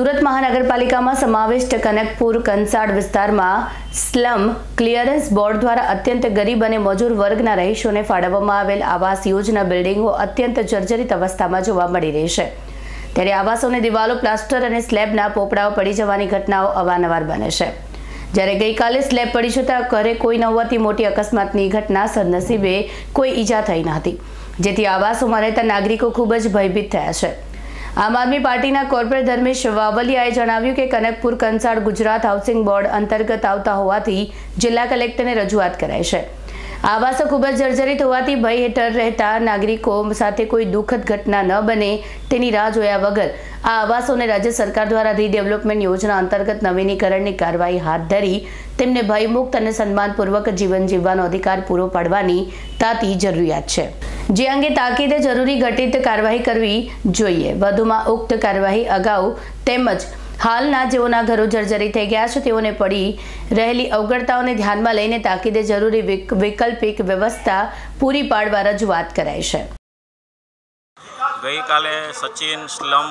સુરત મહાનગરપાલિકામાં સમાવિષ્ટ કનકપુર કંસાડ વિસ્તારમાં સ્લમ ક્લિયરન્સ બોર્ડ દ્વારા અત્યંત ગરીબ અને મજૂર વર્ગના રહીશોને ફાળવવામાં આવેલ આવાસ યોજના બિલ્ડિંગો અત્યંત જર્જરિત અવસ્થામાં જોવા મળી રહી છે. ત્યારે આવાસોની દિવાલો, પ્લાસ્ટર અને સ્લેબના પોપડાઓ પડી જવાની ઘટનાઓ અવારનવાર બને છે. જ્યારે ગઈકાલે સ્લેબ પડી જતા ઘરે કોઈ ન હોવાથી મોટી અકસ્માતની ઘટના સદનસીબે કોઈ ઈજા થઈ ન હતી. જેથી આવાસોમાં રહેતા નાગરિકો ખૂબ જ ભયભીત થયા છે. આમ આદમી પાર્ટીના કોર્પોરેટ ધર્મેશ વાવલિયાએ જણાવ્યું કે કનકપુર કંસાળ ગુજરાત હાઉસિંગ બોર્ડ અંતર્ગત આવતા હોવાથી જિલ્લા કલેક્ટરને રજૂઆત કરાઈ છે. આવાસો ખૂબ જ જર્જરિત હોવાથી ભય હેઠળ રહેતા નાગરિકો સાથે કોઈ દુઃખદ ઘટના ન બને તેની રાહ જોયા વગર આ આવાસોને રાજ્ય સરકાર દ્વારા રીડેવલપમેન્ટ યોજના અંતર્ગત નવીનીકરણની કાર્યવાહી હાથ ધરી તેમને ભયમુક્ત અને સન્માનપૂર્વક જીવન જીવવાનો અધિકાર પૂરો પાડવાની તાતી જરૂરિયાત છે. જે અંગે તાકીદે જરૂરી ઘટિત કાર્યવાહી કરવી જોઈએ. વધુમાં ઉક્ત કાર્યવાહી અગાઉ તેમજ હાલના જેઓના ઘરો જર્જરી થઈ ગયા છે, તેઓને પડી રહેલી અવગણતાઓને ધ્યાનમાં લઈને તાકીદે જરૂરી વૈકલ્પિક વ્યવસ્થા પૂરી પાડવા રજૂઆત કરાઈ છે. ગઈકાલે સચિન સ્લમ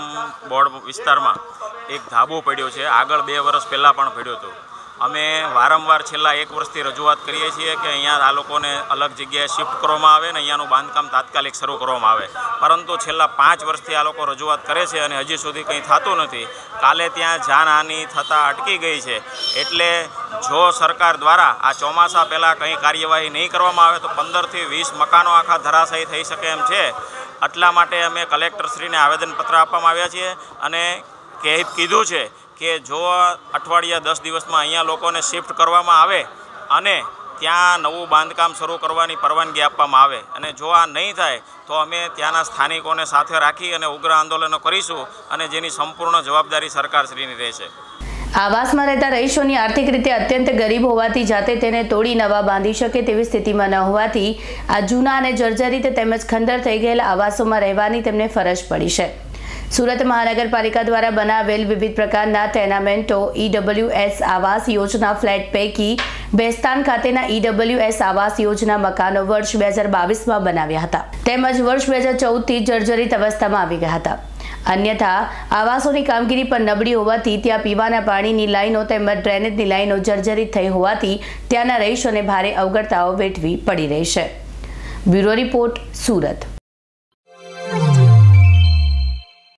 બોર્ડ વિસ્તારમાં એક ધાબો પડ્યો છે. આગળ બે વર્ષ પહેલાં પણ પડ્યો હતો. અમે વારંવાર છેલ્લા એક વર્ષથી રજૂઆત કરીએ છીએ કે અહીંયા આ લોકોને અલગ જગ્યાએ શિફ્ટ કરવામાં આવે ને અહીંયાનું બાંધકામ તાત્કાલિક શરૂ કરવામાં આવે. પરંતુ છેલ્લા પાંચ વર્ષથી આ લોકો રજૂઆત કરે છે અને હજી સુધી કંઈ થતું નથી. કાલે ત્યાં જાનહાનિ થતાં અટકી ગઈ છે. એટલે જો સરકાર દ્વારા આ ચોમાસા પહેલાં કંઈ કાર્યવાહી નહીં કરવામાં આવે તો પંદરથી વીસ મકાનો આખા ધરાશાયી થઈ શકે એમ છે. એટલા માટે અમે કલેક્ટરશ્રીને આવેદનપત્ર આપવામાં આવ્યા છીએ અને કે કીધું છે કે જો અઠવાડિયા દસ દિવસમાં અહીંયા લોકોને શિફ્ટ કરવામાં આવે અને ત્યાં નવું બાંધકામ શરૂ કરવાની પરવાનગી આપવામાં આવે અને જો આ નહીં થાય, તો અમે ત્યાંના સ્થાનિકોને સાથે રાખી અને ઉગ્ર આંદોલનો કરીશું અને જેની સંપૂર્ણ જવાબદારી સરકારશ્રીની રહેશે. આવાસમાં રહેતા રહીશોની આર્થિક રીતે અત્યંત ગરીબ હોવાથી જાતે તેને તોડી નવા બાંધી શકે તેવી સ્થિતિમાં ન હોવાથી આ જૂના અને જર્જરિત તેમજ ખંડર થઈ ગયેલા આવાસોમાં રહેવાની તેમને ફરજ પડી છે. સુરત મહાનગરપાલિકા દ્વારા બનાવેલ વિવિધ પ્રકારના ટેનામેન્ટો ઈડબ્લ્યુએસ આવાસ યોજના ફ્લેટ પૈકી બેસ્તાન ખાતેના ઈડબ્લ્યુએસ આવાસ યોજના મકાનો વર્ષ બે હજાર બાવીસમાં બનાવ્યા હતા. તેમજ વર્ષ બે હજાર ચૌદથી જર્જરિત અવસ્થામાં આવી ગયા હતા. અન્યથા, આવાસોની કામગીરી પર નબળી હોવાથી ત્યાં પીવાના પાણીની લાઈનો તેમજ ડ્રેનેજની લાઈનો જર્જરિત થઈ હોવાથી ત્યાંના રહીશોને ભારે અવગડતાઓ વેઠવી પડી રહી છે. Bureau report, Surat.